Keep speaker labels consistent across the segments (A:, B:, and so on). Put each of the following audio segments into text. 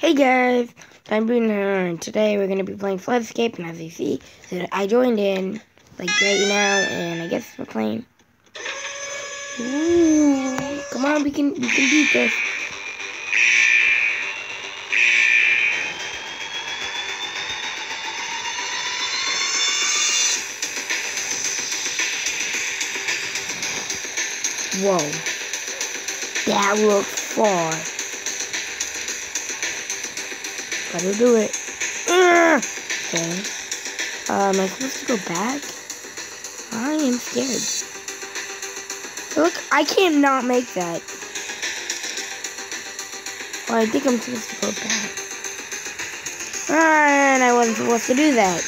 A: Hey guys, I'm Boone here, and today we're going to be playing Flood Escape, and as you see, I joined in, like, right now, and I guess we're playing. Ooh, come on, we can, we can beat this. Whoa. That looks far. Gotta do it. Okay. Uh, am I supposed to go back? I am scared. Look, I can't make that. Well, I think I'm supposed to go back. And I wasn't supposed to do that.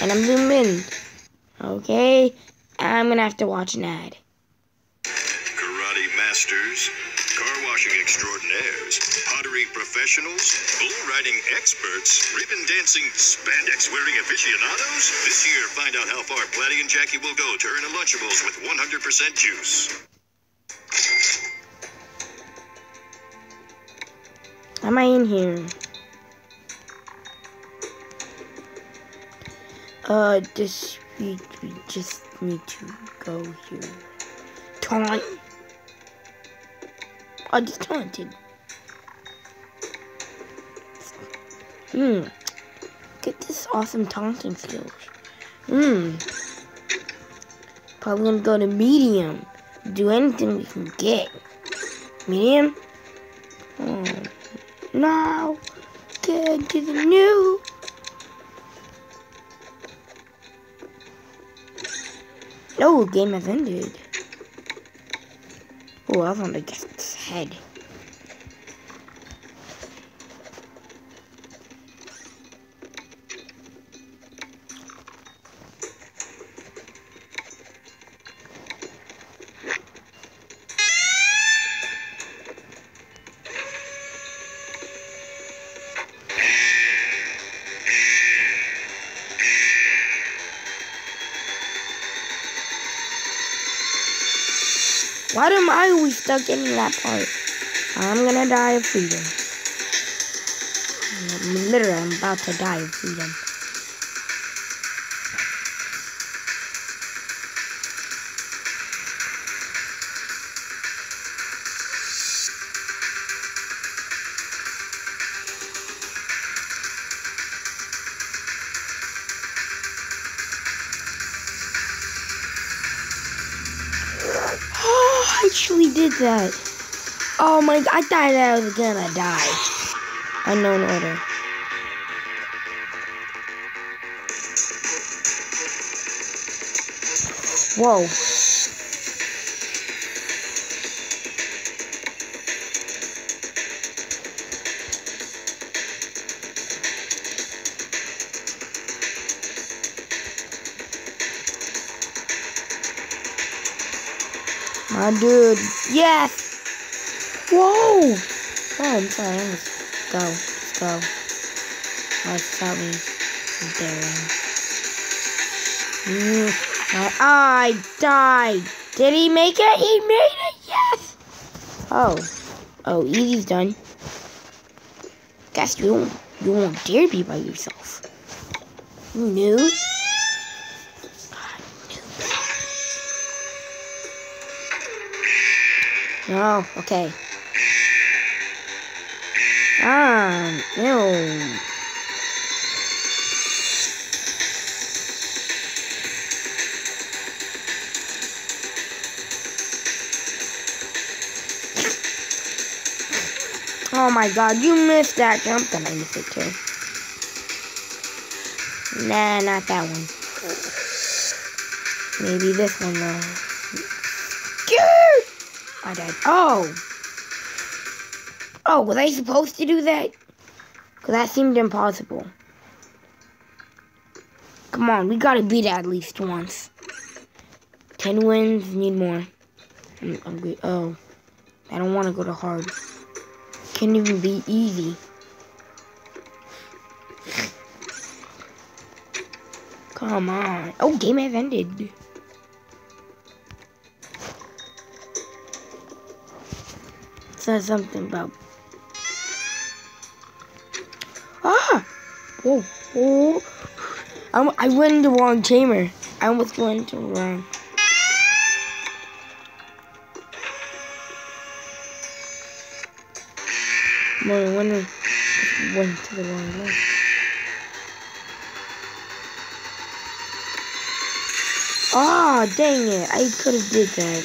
A: And I'm zoomed in. Okay, I'm gonna have to watch an ad.
B: Karate masters, car washing extraordinaires, professionals, bull riding experts, ribbon dancing spandex wearing aficionados. This year, find out how far Platty and Jackie will go to earn a Lunchables with 100% juice.
A: Am I in here? Uh, this we, we just need to go here. Taunt. I just taunted. Hmm. Get this awesome taunting skills. Hmm. Probably gonna go to medium. Do anything we can get. Medium? Oh. Now, get to the new. Oh, game has ended. Oh, I was on the guest's head. Why am I always stuck in that part? I'm gonna die of freedom. Literally, I'm about to die of freedom. Actually did that. Oh my, god, I thought I was gonna die. Unknown order. Whoa. My dude. Yes! Whoa! Oh, I'm sorry. Let's go. Let's go. Let's help me. Daring. Mm, I, I died. Did he make it? He made it. Yes! Oh. Oh, easy's done. Guess you don't, you won't dare be by yourself. You knew? Oh, okay. Ah, no. Oh my god, you missed that jump, then I missed it too. Nah, not that one. Maybe this one though. I died. Oh! Oh, was I supposed to do that? Because that seemed impossible. Come on, we gotta beat it at least once. Ten wins, need more. I'm, I'm. Oh, I don't want to go to hard. Can't even be easy. Come on. Oh, game has ended. Says something about Ah! Whoa, whoa. I'm, I went in the wrong chamber. I almost went into the wrong. No wonder I went to the wrong one. Ah, dang it. I could have did that.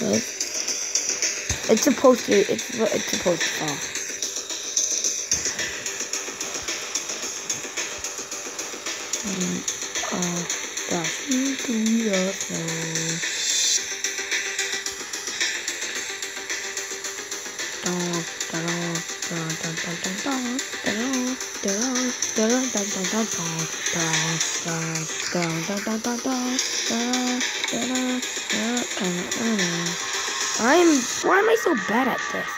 A: Okay. It's supposed to, it's, it's supposed to fall. Mm, uh, I'm, why am I so bad at this?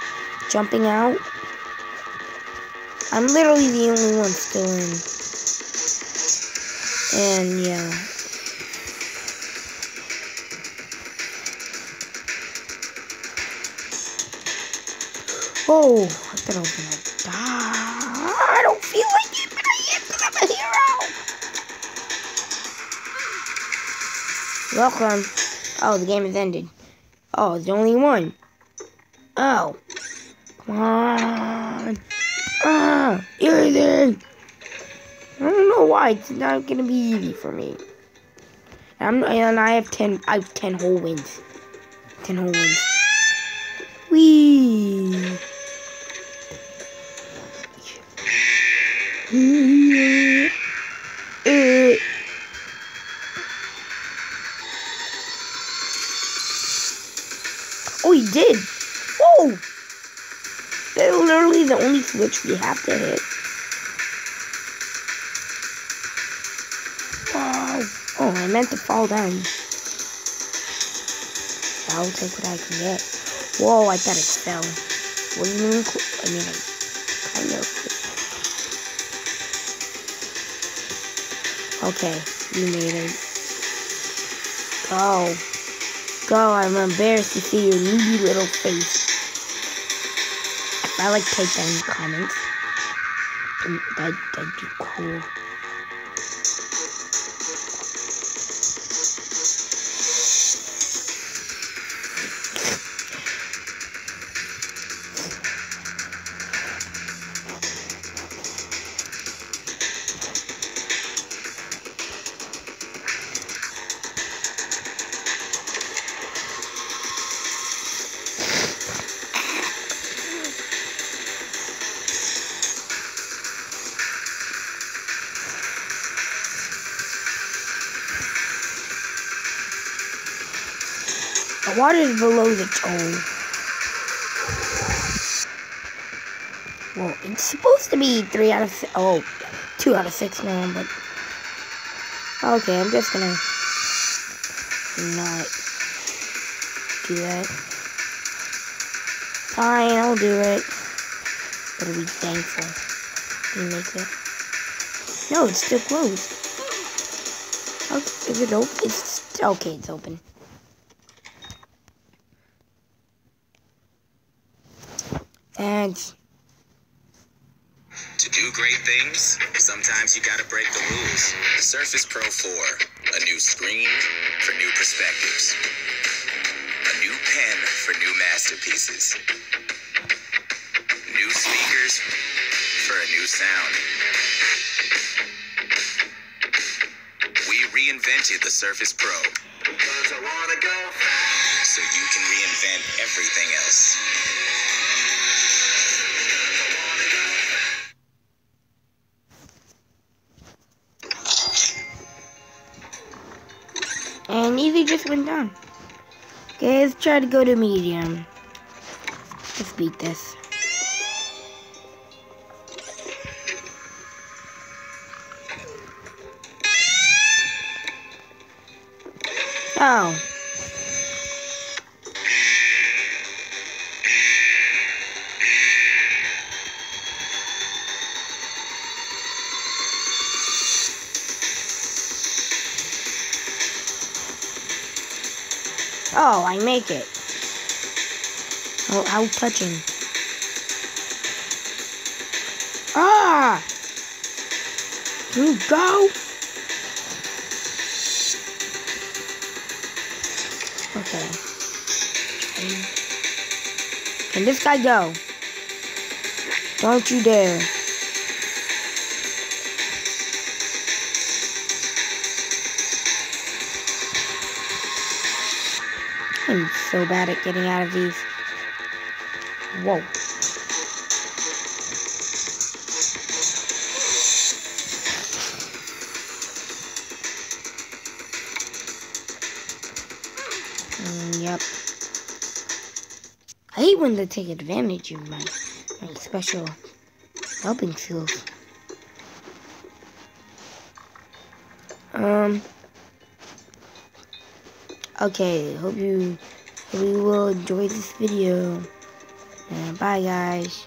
A: Jumping out? I'm literally the only one still in. And yeah. Oh, I thought I was gonna die. I don't feel like it, but I am because I'm a hero. Welcome. Oh, the game has ended. Oh, there's only one. Oh. Come on. Ah, everything. I don't know why it's not gonna be easy for me. I'm, and I have ten. I have ten whole wins. Ten whole wins. Wee. Oh, he did. Whoa. That's literally the only switch we have to hit. Oh, I meant to fall down. I'll take what I can get. Whoa, I thought it fell. Wasn't even cool. I mean, I kind of. Okay, you made it. Go. Go, I'm embarrassed to see your needy little face. I like type the comments, then that, that'd be cool. The water is below the toe. Well, it's supposed to be three out of. Oh, two out of six now, but okay. I'm just gonna not do that. Fine, I'll do it. Better be thankful. You make it. No, it's still closed. Okay, is it open? It's okay. It's open. Thanks.
C: To do great things, sometimes you gotta break the rules. The Surface Pro 4, a new screen for new perspectives, a new pen for new masterpieces, new speakers for a new sound. We reinvented the Surface Pro so you can reinvent everything else.
A: And easy just went down. Okay, let's try to go to medium. Let's beat this. Oh. Oh, I make it. Oh, how touching. Ah! Can you go? Okay. Can this guy go? Don't you dare. I'm so bad at getting out of these. Whoa. Mm, yep. I hate when they take advantage of my, my special helping skills. Um. Okay, hope you hope you will enjoy this video. And bye guys.